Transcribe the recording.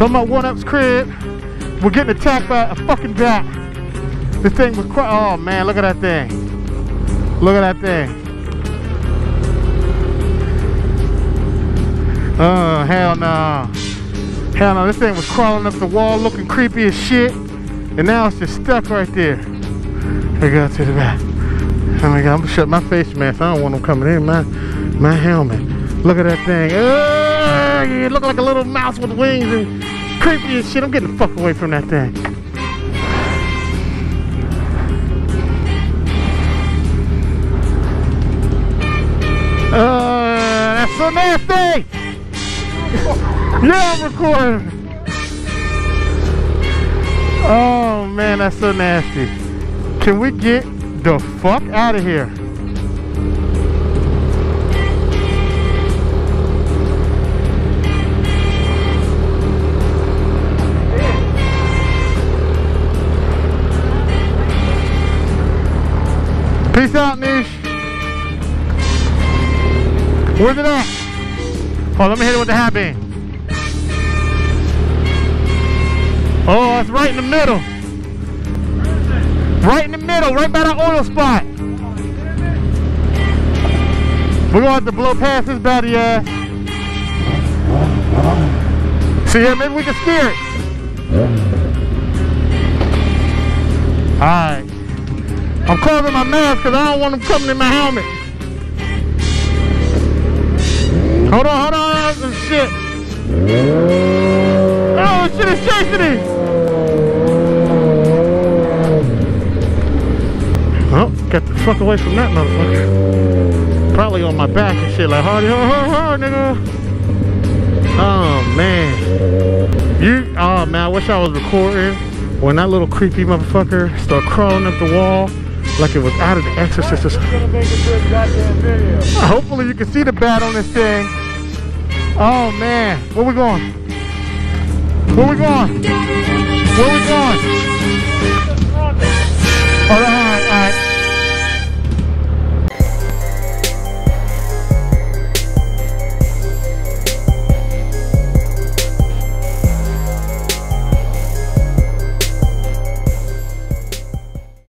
So I'm One Up's crib. We're getting attacked by a fucking bat. This thing was cr- oh man, look at that thing. Look at that thing. Oh hell no. Hell no, this thing was crawling up the wall looking creepy as shit. And now it's just stuck right there. I go to the back. Oh my god, I'm gonna shut my face mask. I don't want them coming in my my helmet. Look at that thing. It look like a little mouse with wings and creepy as shit. I'm getting the fuck away from that thing. Uh, that's so nasty! yeah, I'm recording. Oh man, that's so nasty. Can we get the fuck out of here? Peace out, Nish. Where's it at? Oh, let me hit it with the hat band. Oh, it's right in the middle. Right in the middle, right by the oil spot. We're gonna have to blow past this batty ass. See here, maybe we can steer it. Alright. I'm covering my mask because I don't want them coming in my helmet. Hold on, hold on, some shit. Oh, shit is chasing me. Oh, got the fuck away from that motherfucker. Probably on my back and shit, like, hard, hard, hard, nigga. Oh, man. You, oh, man, I wish I was recording when that little creepy motherfucker started crawling up the wall like it was out of the exorcist. Hopefully you can see the bat on this thing. Oh man, where we going? Where we going? Where we going?